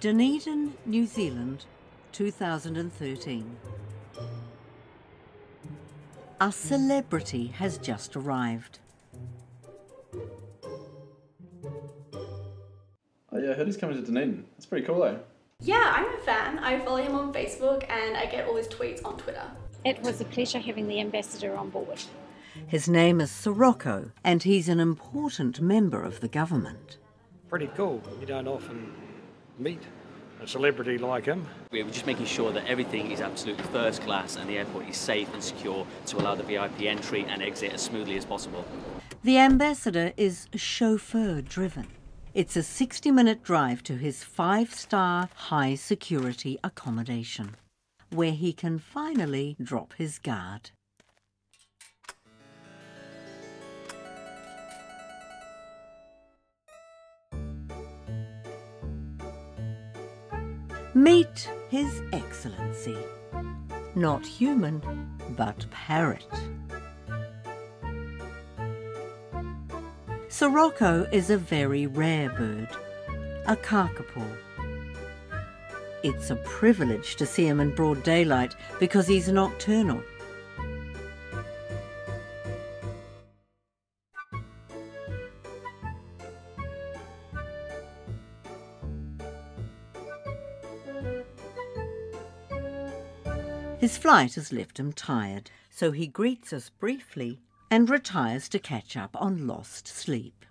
Dunedin, New Zealand, 2013. A celebrity has just arrived. Oh yeah, I heard he's coming to Dunedin. That's pretty cool though. Yeah, I'm a fan. I follow him on Facebook and I get all his tweets on Twitter. It was a pleasure having the ambassador on board. His name is Sirocco, and he's an important member of the government. Pretty cool. You don't often meet a celebrity like him. We're just making sure that everything is absolutely first class and the airport is safe and secure to allow the VIP entry and exit as smoothly as possible. The ambassador is chauffeur driven. It's a 60 minute drive to his five star high security accommodation, where he can finally drop his guard. Meet His Excellency. Not human, but parrot. Sirocco is a very rare bird, a kakapo. It's a privilege to see him in broad daylight because he's nocturnal. His flight has left him tired, so he greets us briefly and retires to catch up on lost sleep.